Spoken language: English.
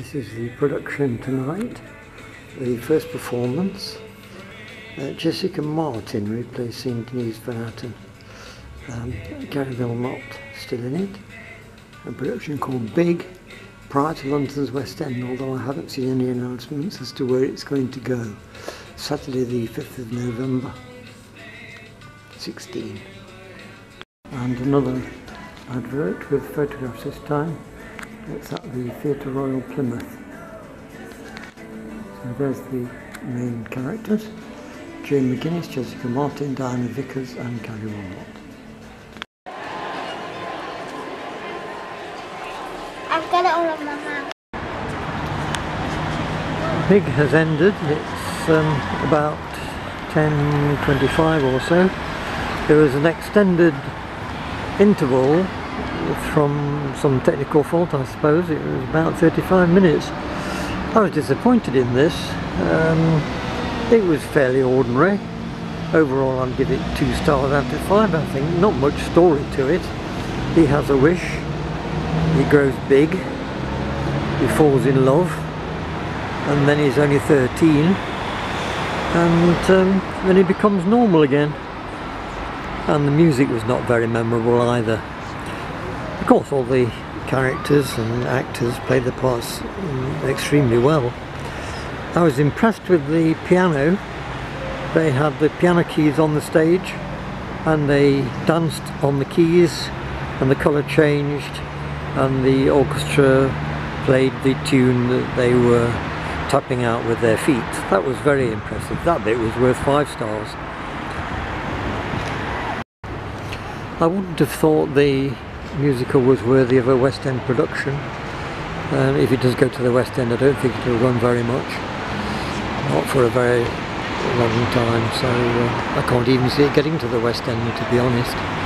This is the production tonight, the first performance. Uh, Jessica Martin replacing Denise Van Outen. Um, Gary Wilmot still in it. A production called Big, prior to London's West End, although I haven't seen any announcements as to where it's going to go. Saturday the 5th of November, 16. And another advert with photographs this time. It's at the Theatre Royal Plymouth. So there's the main characters. Jay McGuiness, Jessica Martin, Diana Vickers and Gary Wilmot. I've got it all on my mouth. Big has ended. It's um, about 10.25 or so. There was an extended interval from some technical fault I suppose. It was about 35 minutes. I was disappointed in this. Um, it was fairly ordinary. Overall I'd give it two stars out of five I think. Not much story to it. He has a wish. He grows big. He falls in love. And then he's only 13. And um, then he becomes normal again. And the music was not very memorable either. Of course, all the characters and actors played the parts extremely well. I was impressed with the piano. They had the piano keys on the stage and they danced on the keys and the colour changed and the orchestra played the tune that they were tapping out with their feet. That was very impressive. That bit was worth five stars. I wouldn't have thought the musical was worthy of a West End production. Um, if it does go to the West End, I don't think it'll run very much. Not for a very long time, so uh, I can't even see it getting to the West End, to be honest.